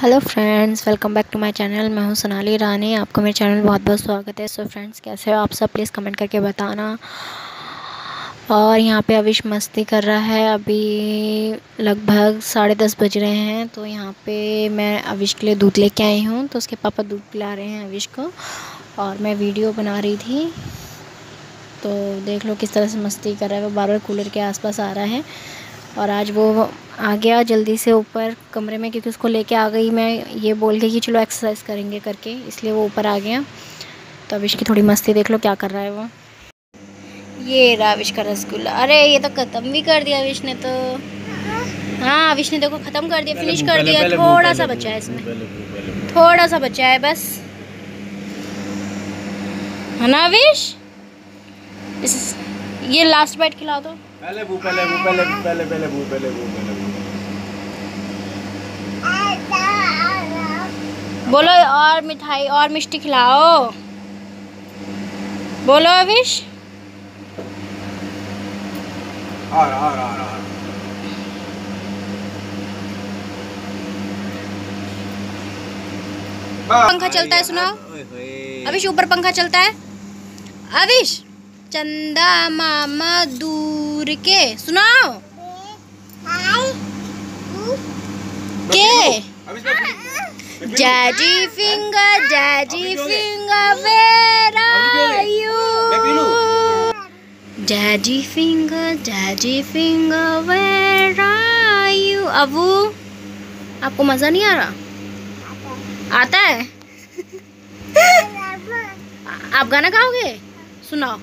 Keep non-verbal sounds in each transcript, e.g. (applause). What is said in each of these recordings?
Hello friends welcome back to my channel मैं हूँ सोनाली रानी, आपको मेरे चैनल बहुत बहुत स्वागत है। सो so फ्रेंड्स कैसे हो आप सब? प्लीज़ कमेंट करके बताना। और यहाँ पे अविश मस्ती कर रहा है। अभी लगभग साढ़े दस बज रहे हैं तो यहाँ पे मैं अविश के लिए दूध लेके आई हूँ। तो उसके पापा दूध पिला रहे हैं अविश को। और मैं वीडियो बना रही थी। तो देख लो किस तरह से मस्ती कर रहा है। वो बार बार कूलर के आसपास आ रहा है। और आज वो आ गया जल्दी से ऊपर कमरे में क्योंकि उसको लेके आ गई मैं। ये बोल के कि चलो एक्सरसाइज करेंगे करके इसलिए वो ऊपर आ गया। तो अविश की थोड़ी मस्ती देख लो क्या कर रहा है वो। ये रहा अविश का रसगुल्ला। अरे ये तो ख़त्म भी कर दिया अविश ने तो। हाँ अविश ने देखो ख़त्म कर दिया फिनिश कर दिया। थोड़ा सा बचा है इसमें। थोड़ा सा बचा है बस। है ना अविश? ये लास्ट बाइट खिला दो। पहले पहले पहले पहले पहले पहले पहले बोलो और मिठाई और मिष्टी खिलाओ। बोलो अविश। आ रहा आ रहा पंखा चलता है सुनाओ। अविश ऊपर पंखा चलता है। अविश चंदा मामा दूर के सुनाओ। के? Jazzy finger jazzy finger where are you jazzy finger jazzy finger where are you Abu आपको मज़ा नहीं आ रहा आता है आप गाना गाओगे सुनाओ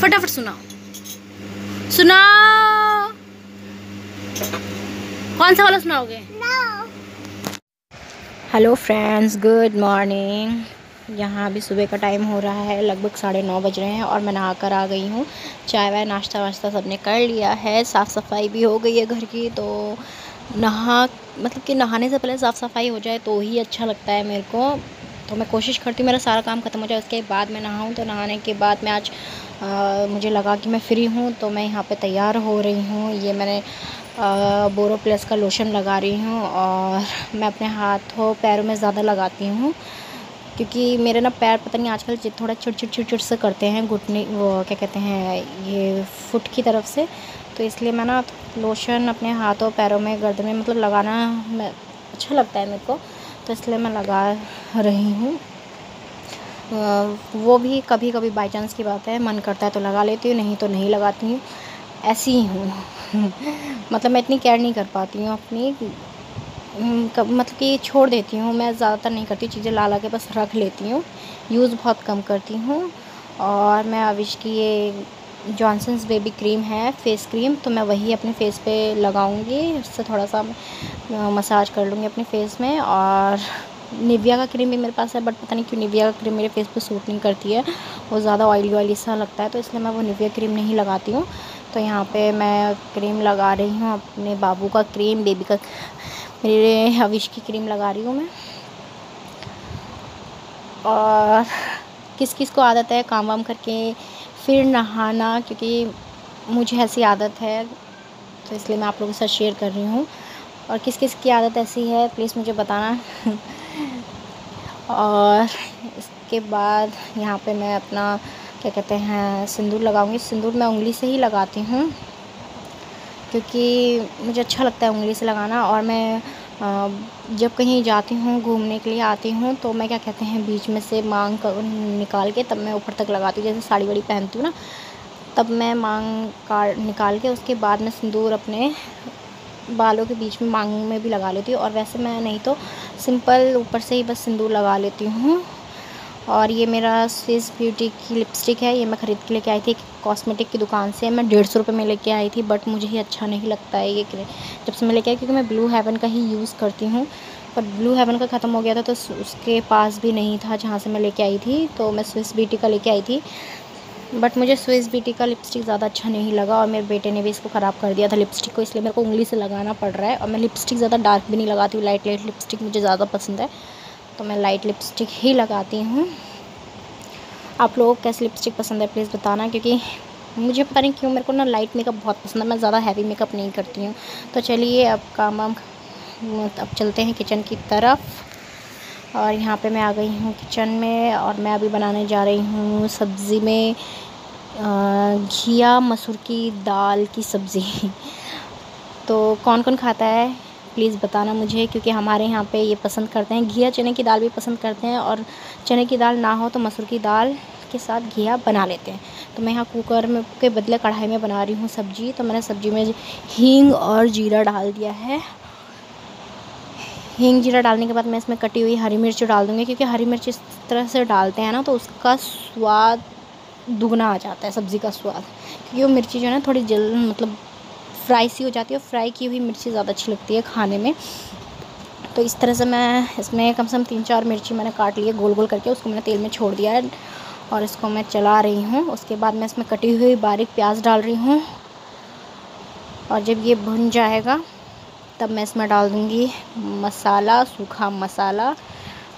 फटाफट सुनाओ सुनाओ कौन सा वाला सुनाओगे हेलो फ्रेंड्स गुड मॉर्निंग यहाँ अभी सुबह का टाइम हो रहा है लगभग साढ़े नौ बज रहे हैं और मैं नहा कर आ गई हूँ। चाय वाय नाश्ता वाश्ता सबने कर लिया है। साफ़ सफ़ाई भी हो गई है घर की तो नहा मतलब कि नहाने से पहले साफ़ सफ़ाई हो जाए तो ही अच्छा लगता है मेरे को। तो मैं कोशिश करती हूँ मेरा सारा काम ख़त्म हो जाए उसके बाद मैं नहाऊँ। तो नहाने के बाद मैं आज आ, मुझे लगा कि मैं फ्री हूँ तो मैं यहाँ पे तैयार हो रही हूँ। ये मैंने बोरो प्लस का लोशन लगा रही हूँ और मैं अपने हाथों पैरों में ज़्यादा लगाती हूँ, क्योंकि मेरे ना पैर पता नहीं आजकल थोड़ा छुट छुट छुट छुट से करते हैं, घुटने, वो क्या कहते हैं, ये फुट की तरफ़ से। तो इसलिए मैं ना लोशन अपने हाथों, पैरों में गर्दन में मतलब लगाना मैं अच्छा लगता है मेरे को तो इसलिए मैं लगा रही हूँ। वो भी कभी कभी बाई चांस की बात है, मन करता है तो लगा लेती हूँ, नहीं तो नहीं लगाती हूँ, ऐसी ही हूँ। (laughs) मतलब मैं इतनी केयर नहीं कर पाती हूँ अपनी मतलब कि छोड़ देती हूँ। मैं ज़्यादातर नहीं करती, चीज़ें ला ला के बस रख लेती हूँ। यूज़ बहुत कम करती हूँ। और मैं अविश की ये जॉनसन्स बेबी क्रीम है फेस क्रीम तो मैं वही अपने फेस पे लगाऊँगी। उससे थोड़ा सा मसाज कर लूँगी अपने फेस में। और निविया का क्रीम भी मेरे पास है बट पता नहीं क्यों निविया का क्रीम मेरे फेस पे सूट नहीं करती है। वो ज़्यादा ऑयली ऑयली सा लगता है तो इसलिए मैं वो निविया क्रीम नहीं लगाती हूँ। तो यहाँ पे मैं क्रीम लगा रही हूँ, अपने बाबू का क्रीम बेबी का, मेरे हविश की क्रीम लगा रही हूँ मैं। और किस किस को आदत है काम वाम करके फिर नहाना, क्योंकि मुझे ऐसी आदत है तो इसलिए मैं आप लोगों के साथ शेयर कर रही हूँ। और किस किस की आदत ऐसी है प्लीज़ मुझे बताना। (laughs) और इसके बाद यहाँ पे मैं अपना क्या कहते हैं, सिंदूर लगाऊँगी। सिंदूर मैं उंगली से ही लगाती हूँ, क्योंकि मुझे अच्छा लगता है उंगली से लगाना। और मैं जब कहीं जाती हूँ, घूमने के लिए आती हूँ तो मैं क्या कहते हैं, बीच में से मांग निकाल के तब मैं ऊपर तक लगाती हूँ। जैसे साड़ी वाड़ी पहनती हूँ ना, तब मैं मांग का, निकाल के उसके बाद मैं सिंदूर अपने बालों के बीच में मांग में भी लगा लेती हूँ। और वैसे मैं नहीं तो सिंपल ऊपर से ही बस सिंदूर लगा लेती हूँ। और ये मेरा स्विस ब्यूटी की लिपस्टिक है, ये मैं ख़रीद के लेके आई थी कॉस्मेटिक की दुकान से। मैं डेढ़ सौ रुपये में लेके आई थी बट मुझे ही अच्छा नहीं लगता है ये जब से मैं लेके आई, क्योंकि मैं ब्लू हेवन का ही यूज़ करती हूँ। पर ब्लू हेवन का ख़त्म हो गया था तो उसके पास भी नहीं था जहाँ से मैं लेके आई थी तो मैं स्विस ब्यूटी का लेके आई थी। बट मुझे स्विस ब्यूटी का लिपस्टिक ज़्यादा अच्छा नहीं लगा और मेरे बेटे ने भी इसको ख़राब कर दिया था लिपस्टिक को, इसलिए मेरे को उंगली से लगाना पड़ रहा है। और मैं लिपस्टिक ज़्यादा डार्क भी नहीं लगाती हूँ लाइट लाइट लिपस्टिक मुझे ज़्यादा पसंद है। तो मैं लाइट लिपस्टिक ही लगाती हूँ। आप लोगों को कैसी लिपस्टिक पसंद है प्लीज़ बताना, क्योंकि मुझे पता नहीं क्यों मेरे को ना लाइट मेकअप बहुत पसंद है। मैं ज़्यादा हैवी मेकअप नहीं करती हूँ। तो चलिए अब काम वाम अब चलते हैं किचन की तरफ़। और यहाँ पे मैं आ गई हूँ किचन में, और मैं अभी बनाने जा रही हूँ सब्ज़ी में घिया, मसूर की दाल की सब्ज़ी। (laughs) तो कौन कौन खाता है? प्लीज़ बताना मुझे, क्योंकि हमारे यहाँ पे ये पसंद करते हैं। घिया, चने की दाल भी पसंद करते हैं, और चने की दाल ना हो तो मसूर की दाल के साथ घिया बना लेते हैं। तो मैं यहाँ कुकर में के बदले कढ़ाई में बना रही हूँ सब्ज़ी। तो मैंने सब्ज़ी में हींग और जीरा डाल दिया है। हींग, जीरा डालने के बाद मैं इसमें कटी हुई हरी मिर्च डाल दूँगी, क्योंकि हरी मिर्च इस तरह से डालते हैं ना तो उसका स्वाद दुगना आ जाता है, सब्ज़ी का स्वाद। क्योंकि वो मिर्ची जो है ना, थोड़ी जल मतलब फ्राई सी हो जाती है और फ्राई की हुई मिर्ची ज़्यादा अच्छी लगती है खाने में। तो इस तरह से मैं इसमें कम से कम तीन चार मिर्ची मैंने काट ली है, गोल गोल करके। उसको मैंने तेल में छोड़ दिया है और इसको मैं चला रही हूँ। उसके बाद मैं इसमें कटी हुई बारीक प्याज डाल रही हूँ और जब ये भुन जाएगा, तब मैं इसमें डाल दूँगी मसाला, सूखा मसाला।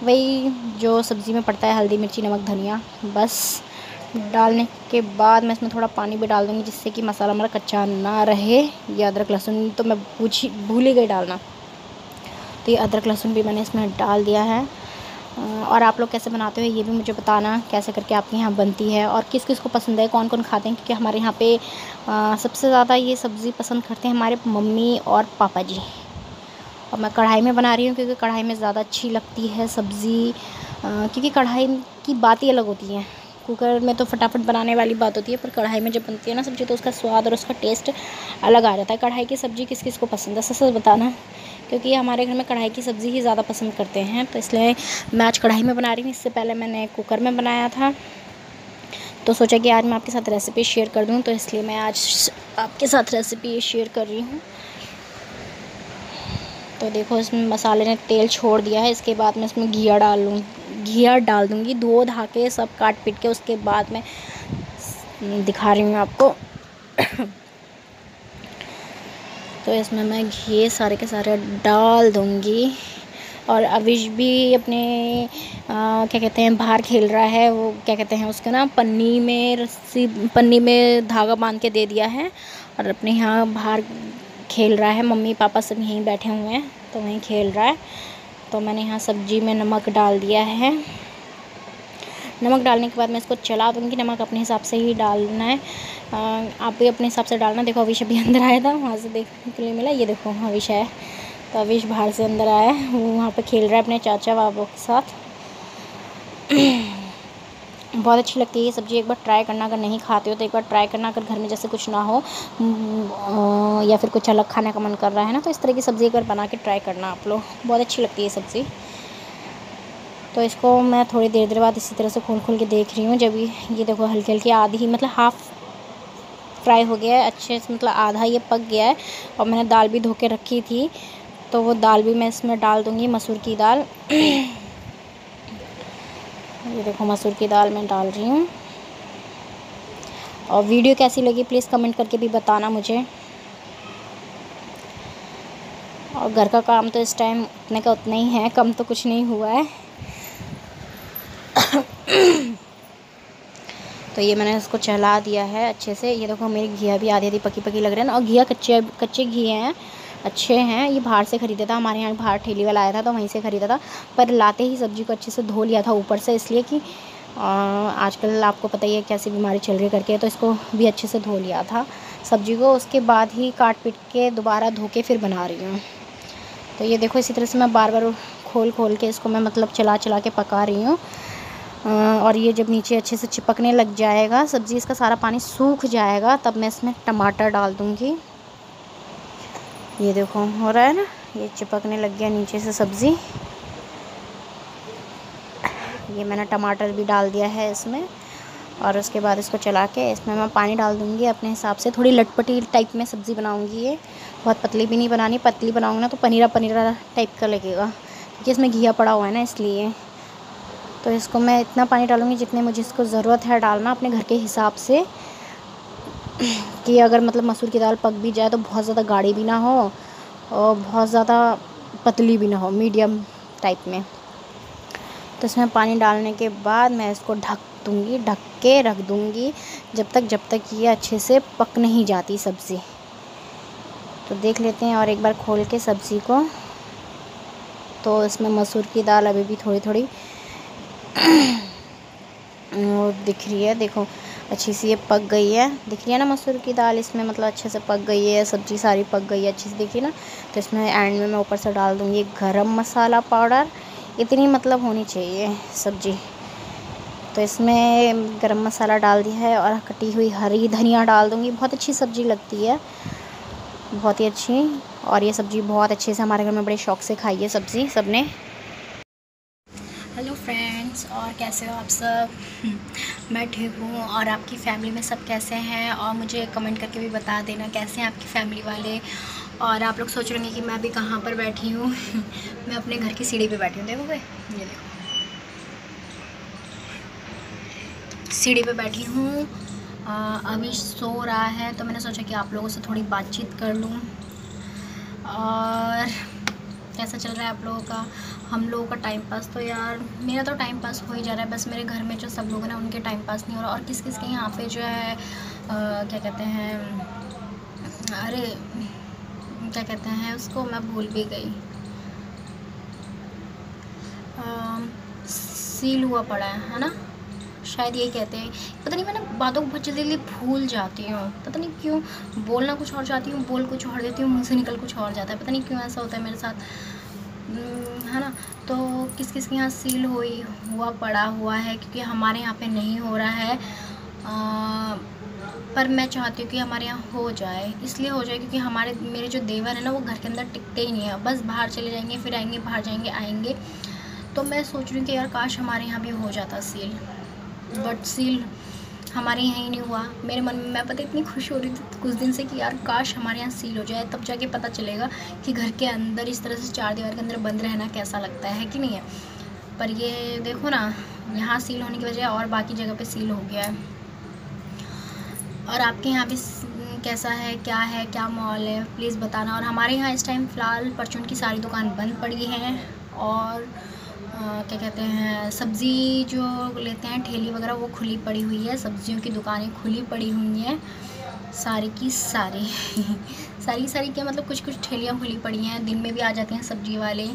वही जो सब्ज़ी में पड़ता है, हल्दी मिर्ची, नमक, धनिया, बस। डालने के बाद मैं इसमें थोड़ा पानी भी डाल दूँगी जिससे कि मसाला हमारा कच्चा ना रहे। ये अदरक लहसुन तो मैं पूछ भूल ही गई डालना। तो ये अदरक लहसुन भी मैंने इसमें डाल दिया है। और आप लोग कैसे बनाते हो ये भी मुझे बताना, कैसे करके आपके यहाँ बनती है और किस किस को पसंद है कौन कौन खाते हैं? क्योंकि हमारे यहाँ पे सबसे ज़्यादा ये सब्ज़ी पसंद करते हैं हमारे मम्मी और पापा जी। और मैं कढ़ाई में बना रही हूँ क्योंकि कढ़ाई में ज़्यादा अच्छी लगती है सब्ज़ी। क्योंकि कढ़ाई की बात ही अलग होती है। कुकर में तो फटाफट बनाने वाली बात होती है, पर कढ़ाई में जब बनती है ना सब्ज़ी तो उसका स्वाद और उसका टेस्ट अलग आ जाता है। कढ़ाई की सब्ज़ी किस किस को पसंद है? सच बताना, क्योंकि हमारे घर में कढ़ाई की सब्ज़ी ही ज़्यादा पसंद करते हैं तो इसलिए मैं आज कढ़ाई में बना रही हूँ। इससे पहले मैंने कुकर में बनाया था तो सोचा कि आज मैं आपके साथ रेसिपी शेयर कर दूँ तो इसलिए मैं आज आपके साथ रेसिपी शेयर कर रही हूँ। तो देखो, इसमें मसाले ने तेल छोड़ दिया है, इसके बाद मैं इसमें घिया डाल लूँ। घिया डाल दूँगी धो धा के सब काट पीट के उसके बाद मैं दिखा रही हूँ आपको। (coughs) तो इसमें मैं घी सारे के सारे डाल दूँगी। और अविश भी अपने आ, क्या कहते हैं बाहर खेल रहा है वो क्या कहते हैं उसका ना पन्नी में रस्सी पन्नी में धागा बाँध के दे दिया है। और अपने यहाँ बाहर खेल रहा है मम्मी पापा सब यहीं बैठे हुए हैं तो वहीं खेल रहा है। तो मैंने यहाँ सब्ज़ी में नमक डाल दिया है। नमक डालने के बाद मैं इसको चला दूँगी। नमक अपने हिसाब से ही डालना है। आप भी अपने हिसाब से डालना। देखो, अविश अभी अंदर आया था, वहाँ से देखने के लिए मिला। ये देखो, अविश है। तो अविश बाहर से अंदर आया है। वो वहाँ पर खेल रहा है अपने चाचा बाबू के साथ। (clears throat) बहुत अच्छी लगती है ये सब्ज़ी, एक बार ट्राई करना अगर नहीं खाते हो तो एक बार ट्राई करना अगर घर में जैसे कुछ ना हो या फिर कुछ अलग खाने का मन कर रहा है ना तो इस तरह की सब्ज़ी एक बार बना के ट्राई करना आप लोग। बहुत अच्छी लगती है सब्ज़ी। तो इसको मैं थोड़ी देर देर बाद इसी तरह से खोल खोल के देख रही हूँ, जब ये देखो हल्की हल्की आधी ही मतलब हाफ़ फ्राई हो गया है, अच्छे से मतलब आधा ये पक गया है, और मैंने दाल भी धो के रखी थी तो वो दाल भी मैं इसमें डाल दूँगी, मसूर की दाल। (clears throat) ये देखो मसूर की दाल मैं डाल रही हूँ। और वीडियो कैसी लगी प्लीज़ कमेंट करके भी बताना मुझे। और घर का काम तो इस टाइम उतने का उतना ही है, कम तो कुछ नहीं हुआ है। तो ये मैंने इसको चला दिया है अच्छे से। ये देखो मेरी घिया भी आधी आधी पकी पकी लग रही है ना, और घिया कच्चे कच्चे घी हैं। अच्छे हैं। ये बाहर से ख़रीदा था, हमारे यहाँ बाहर ठेली वाला आया था तो वहीं से ख़रीदा था। पर लाते ही सब्ज़ी को अच्छे से धो लिया था ऊपर से, इसलिए कि आजकल आपको पता ही है कैसी बीमारी चल रही करके तो इसको भी अच्छे से धो लिया था सब्ज़ी को। उसके बाद ही काट पीट के दोबारा धो के फिर बना रही हूँ। तो ये देखो, इसी तरह से मैं बार बार खोल खोल के इसको मैं मतलब चला चला के पका रही हूँ। और ये जब नीचे अच्छे से चिपकने लग जाएगा, सब्ज़ी इसका सारा पानी सूख जाएगा, तब मैं इसमें टमाटर डाल दूँगी। ये देखो, हो रहा है ना? ये चिपकने लग गया नीचे से सब्ज़ी। ये मैंने टमाटर भी डाल दिया है इसमें, और उसके बाद इसको चला के इसमें मैं पानी डाल दूँगी। अपने हिसाब से थोड़ी लटपटी टाइप में सब्ज़ी बनाऊँगी ये। बहुत पतली भी नहीं बनानी, पतली बनाऊँगी ना तो पनीरा पनीरा टाइप का लगेगा। क्योंकि इसमें घिया पड़ा हुआ है ना इसलिए। तो इसको मैं इतना पानी डालूँगी जितने मुझे इसको ज़रूरत है डालना अपने घर के हिसाब से। कि अगर मतलब मसूर की दाल पक भी जाए तो बहुत ज़्यादा गाढ़ी भी ना हो और बहुत ज़्यादा पतली भी ना हो, मीडियम टाइप में। तो इसमें पानी डालने के बाद मैं इसको ढक दूँगी, ढक के रख दूँगी, जब तक जब तक ये अच्छे से पक नहीं जाती सब्ज़ी। तो देख लेते हैं और एक बार खोल के सब्ज़ी को। तो इसमें मसूर की दाल अभी भी थोड़ी थोड़ी (clears throat) दिख रही है, देखो। अच्छी सी ये पक गई है। दिख रही है ना मसूर की दाल? इसमें मतलब अच्छे से पक गई है, सब्ज़ी सारी पक गई है, अच्छी से देखिए ना? तो इसमें एंड में मैं ऊपर से डाल दूँगी गरम मसाला पाउडर। इतनी मतलब होनी चाहिए सब्ज़ी। तो इसमें गरम मसाला डाल दिया है और कटी हुई हरी धनिया डाल दूँगी। बहुत अच्छी सब्ज़ी लगती है। बहुत ही अच्छी। और ये सब्ज़ी बहुत अच्छे से हमारे घर में बड़े शौक से खाई है सब्ज़ी सबने हेलो फ्रेंड्स और कैसे हो आप सब? (laughs) मैं ठीक हूँ। और आपकी फ़ैमिली में सब कैसे हैं? और मुझे कमेंट करके भी बता देना, कैसे हैं आपकी फ़ैमिली वाले? और आप लोग सोच रहे होंगे कि मैं अभी कहाँ पर बैठी हूँ। (laughs) मैं अपने घर की सीढ़ी पे बैठी हूँ। देखो भाई, ये देखो। सीढ़ी पे बैठी हूँ। अभी सो रहा है तो मैंने सोचा कि आप लोगों से थोड़ी बातचीत कर लूँ। और कैसा चल रहा है आप लोगों का हम लोगों का टाइम पास तो यार मेरा तो टाइम पास हो ही जा रहा है बस मेरे घर में जो सब लोग हैं उनके टाइम पास नहीं हो रहा। और किस किस के यहाँ पे जो है आ, क्या कहते हैं अरे क्या कहते हैं उसको मैं भूल भी गई। आ, सील हुआ पड़ा है है ना? शायद यही कहते हैं। पता नहीं मैंने बातों को बहुत जल्दी भूल जाती हूँ। पता नहीं क्यों बोलना कुछ और चाहती हूँ बोल कुछ और देती हूँ मुँह से निकल कुछ और जाता है। पता नहीं क्यों ऐसा होता है मेरे साथ। है ना? तो किस किस के यहाँ सील हुई हुआ पड़ा हुआ है? क्योंकि हमारे यहाँ पे नहीं हो रहा है। आ, पर मैं चाहती हूँ कि हमारे यहाँ हो जाए। इसलिए हो जाए क्योंकि हमारे मेरे जो देवर है ना वो घर के अंदर टिकते ही नहीं है। बस बाहर चले जाएँगे फिर आएँगे बाहर जाएँगे आएँगे। तो मैं सोच रही हूँ कि यार काश हमारे यहाँ भी हो जाता सील बट सील हमारे यहाँ ही नहीं हुआ। मेरे मन में, मैं पता इतनी खुश हो रही थी कुछ दिन से कि यार काश हमारे यहाँ सील हो जाए। तब जाके पता चलेगा कि घर के अंदर इस तरह से चार दीवार के अंदर बंद रहना कैसा लगता है कि नहीं है? पर ये देखो ना, यहाँ सील होने की वजह और बाकी जगह पे सील हो गया है। और आपके यहाँ भी कैसा है, क्या है, क्या मॉल है? प्लीज़ बताना। और हमारे यहाँ इस टाइम फ़िलहाल परचून की सारी दुकान बंद पड़ी है और क्या कहते हैं, सब्ज़ी जो लेते हैं, ठेली वगैरह, वो खुली पड़ी हुई है। सब्ज़ियों की दुकानें खुली पड़ी हुई हैं। सारी की सारी (laughs) सारी सारी क्या मतलब कुछ कुछ ठेलियाँ खुली पड़ी हैं। दिन में भी आ जाते हैं सब्ज़ी वाले,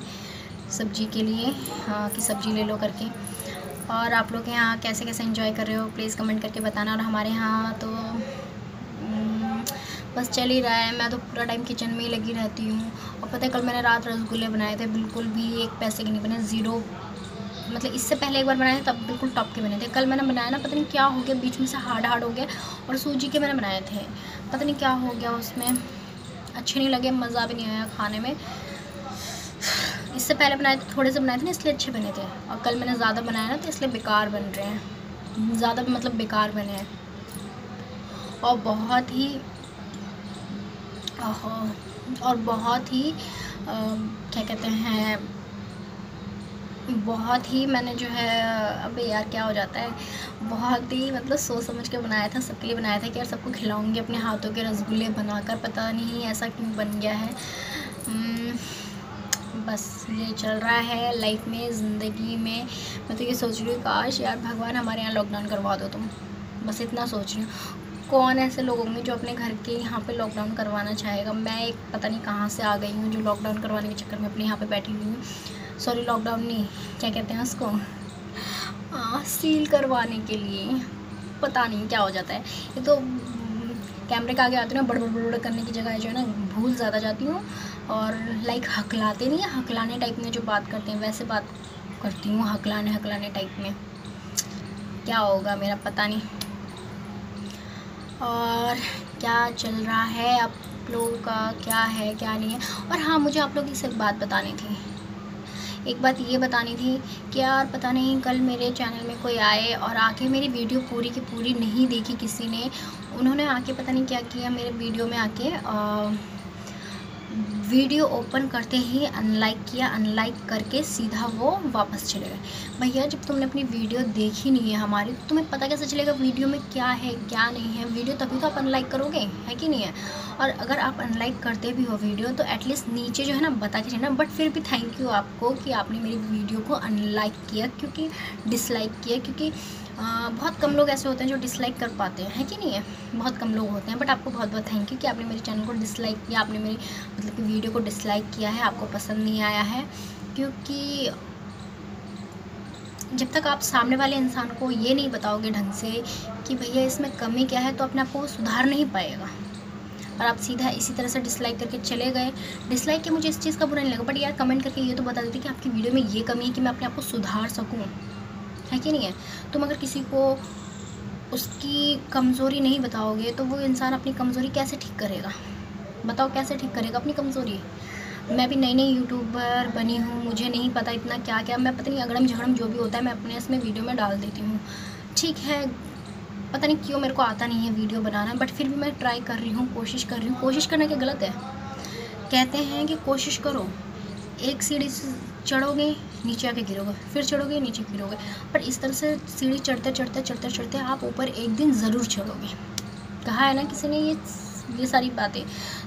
सब्ज़ी के लिए हाँ कि सब्ज़ी ले लो करके। और आप लोग यहाँ कैसे कैसे एंजॉय कर रहे हो? प्लीज़ कमेंट करके बताना। और हमारे यहाँ तो बस चल ही रहा है। मैं तो पूरा टाइम किचन में ही लगी रहती हूँ। और पता है, कल मैंने रात रसगुल्ले बनाए थे, बिल्कुल भी एक पैसे के नहीं बने ज़ीरो मतलब इससे पहले एक बार बनाए थे, तब बिल्कुल टॉप के बने थे। कल मैंने बनाया ना, पता नहीं क्या हो गया, बीच में से हार्ड हार्ड हो गया, और सूजी के मैंने बनाए थे। पता नहीं क्या हो गया उसमें। अच्छे नहीं लगे, मज़ा भी नहीं आया खाने में। इससे पहले बनाए थे थोड़े से बनाए थे ना, इसलिए अच्छे बने थे। और कल मैंने ज़्यादा बनाया ना तो इसलिए बेकार बन रहे हैं। ज़्यादा मतलब बेकार बने हैं। और बहुत ही और बहुत ही क्या कहते हैं बहुत ही मैंने जो है अबे यार क्या हो जाता है बहुत ही मतलब सोच समझ के बनाया था सबके लिए बनाया था कि यार सबको खिलाऊँगी अपने हाथों के रसगुल्ले बनाकर पता नहीं ऐसा क्यों बन गया है। हम्म, बस ये चल रहा है लाइफ में ज़िंदगी में। मैं तो ये सोच रही हूँ काश यार भगवान हमारे यहाँ लॉकडाउन करवा दो तुम। बस इतना सोच रही हूँ। कौन ऐसे लोग होंगे जो अपने घर के यहाँ पे लॉकडाउन करवाना चाहेगा? मैं एक पता नहीं कहाँ से आ गई हूँ जो लॉकडाउन करवाने के चक्कर में अपने यहाँ पे बैठी हुई हूँ। सॉरी लॉकडाउन नहीं। क्या कहते हैं उसको? आ, सील करवाने के लिए। पता नहीं क्या हो जाता है। ये तो कैमरे के आगे आती हूँ बड़ बड़ बड़ करने की जगह जो है ना भूल ज़्यादा जाती हूँ। और लाइक हकलाते नहीं हकलाने टाइप में जो बात करते हैं वैसे बात करती हूँ हकलाने हकलाने टाइप में। क्या होगा मेरा पता नहीं। और क्या चल रहा है आप लोगों का क्या है क्या नहीं है? और हाँ मुझे आप लोग की सिर्फ़ बात बतानी थी। एक बात ये बतानी थी कि यार पता नहीं कल मेरे चैनल में कोई आए और आके मेरी वीडियो पूरी की पूरी नहीं देखी किसी ने। उन्होंने आके पता नहीं क्या किया मेरे वीडियो में आके आ, वीडियो ओपन करते ही अनलाइक किया, अनलाइक करके सीधा वो वापस चले गए। भैया, जब तुमने अपनी वीडियो देखी नहीं है हमारी तो तुम्हें पता कैसे चलेगा वीडियो में क्या है, क्या नहीं है? वीडियो तभी तो आप अनलाइक करोगे, है कि नहीं है? और अगर आप अनलाइक करते भी हो वीडियो तो एटलीस्ट नीचे जो है ना बता के चलना बट फिर भी थैंक यू आपको कि आपने मेरी वीडियो को अनलाइक किया, क्योंकि डिसलाइक किया, क्योंकि आ, बहुत कम लोग ऐसे होते हैं जो डिसलाइक कर पाते हैं है कि नहीं है? बहुत कम लोग होते हैं बट आपको बहुत बहुत थैंक यू कि आपने मेरे चैनल को डिसलाइक किया आपने मेरी मतलब कि वीडियो को डिसलाइक किया है आपको पसंद नहीं आया है क्योंकि जब तक आप सामने वाले इंसान को ये नहीं बताओगे ढंग से कि भैया इसमें कमी क्या है तो अपने आप को सुधार नहीं पाएगा। और आप सीधा इसी तरह से डिसलाइक करके चले गए। डिसलाइक के मुझे इस चीज़ का बुरा नहीं लगा बट यार कमेंट करके ये तो बता देते कि आपकी वीडियो में ये कमी है कि मैं अपने आप को सुधार सकूँ। है कि नहीं है? तुम अगर किसी को उसकी कमज़ोरी नहीं बताओगे तो वो इंसान अपनी कमज़ोरी कैसे ठीक करेगा? बताओ, कैसे ठीक करेगा अपनी कमज़ोरी? मैं भी नई नई यूट्यूबर बनी हूँ, मुझे नहीं पता इतना क्या क्या मैं पता नहीं अगड़म झगड़म जो भी होता है, मैं अपने इसमें वीडियो में डाल देती हूँ। ठीक है, पता नहीं क्यों मेरे को आता नहीं है वीडियो बनाना बट फिर भी मैं ट्राई कर रही हूँ, कोशिश कर रही हूँ। कोशिश करना क्या गलत है? कहते हैं कि कोशिश करो, एक सीढ़ी चढ़ोगे, नीचे आके गिरोगे, फिर चढ़ोगे, नीचे गिरोगे। पर इस तरह से सीढ़ी चढ़ते चढ़ते चढ़ते चढ़ते आप ऊपर एक दिन ज़रूर चढ़ोगे। कहा है ना किसी ने ये ये सारी बातें?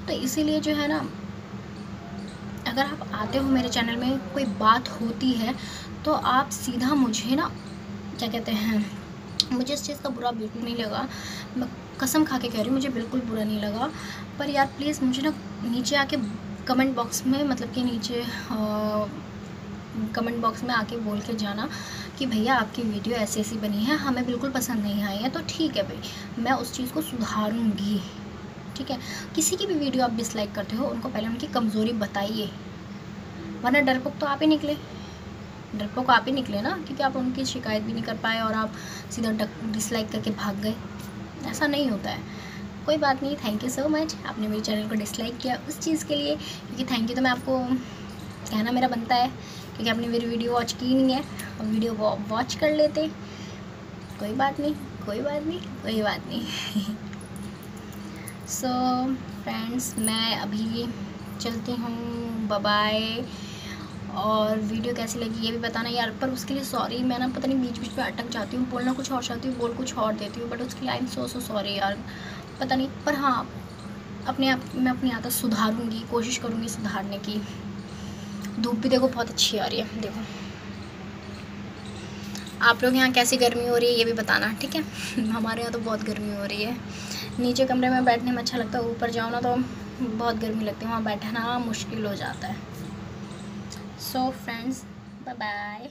तो इसीलिए जो है ना, अगर आप आते हो मेरे चैनल में, कोई बात होती है तो आप सीधा मुझे ना, क्या कहते हैं, मुझे इस चीज़ का बुरा बिल्कुल नहीं लगा। मैं कसम खा के कह रही हूँ, मुझे बिल्कुल बुरा नहीं लगा। पर यार प्लीज़ मुझे ना नीचे आके कमेंट बॉक्स में मतलब कि नीचे कमेंट बॉक्स में आके बोल के जाना कि भैया आपकी वीडियो ऐसी ऐसी बनी है, हमें बिल्कुल पसंद नहीं आई है तो ठीक है भाई, मैं उस चीज़ को सुधारूँगी। ठीक है? किसी की भी वीडियो आप डिसलाइक करते हो, उनको पहले उनकी कमज़ोरी बताइए। वरना डरपोक तो आप ही निकले। डरपोक आप ही निकले ना, क्योंकि आप उनकी शिकायत भी नहीं कर पाए और आप सीधा डिसलाइक करके भाग गए। ऐसा नहीं होता है। कोई बात नहीं थैंक यू सो मच आपने मेरे चैनल को डिसलाइक किया उस चीज़ के लिए, क्योंकि थैंक यू तो मैं आपको कहना मेरा बनता है। क्योंकि आपने मेरी वीडियो वॉच की नहीं है और वीडियो वॉच कर लेते। कोई बात नहीं, कोई बात नहीं, कोई बात नहीं। (laughs) सो फ्रेंड्स मैं अभी चलती हूँ बाय और वीडियो कैसी लगी ये भी बताना यार, पर उसके लिए सॉरी मैं ना पता नहीं बीच बीच में अटक जाती हूँ, बोलना कुछ और चाहती हूँ, बोल कुछ और देती हूँ बट उसके लिए I am so so sorry यार। पता नहीं, पर हाँ अपने आप, मैं अपनी आदत सुधारूँगी, कोशिश करूँगी सुधारने की। धूप भी देखो बहुत अच्छी आ रही है, देखो। आप लोग यहाँ कैसी गर्मी हो रही है ये भी बताना, ठीक है? (laughs) हमारे यहाँ तो बहुत गर्मी हो रही है। नीचे कमरे में बैठने में अच्छा लगता है, ऊपर जाओ ना तो बहुत गर्मी लगती है, वहाँ बैठना मुश्किल हो जाता है। So friends bye bye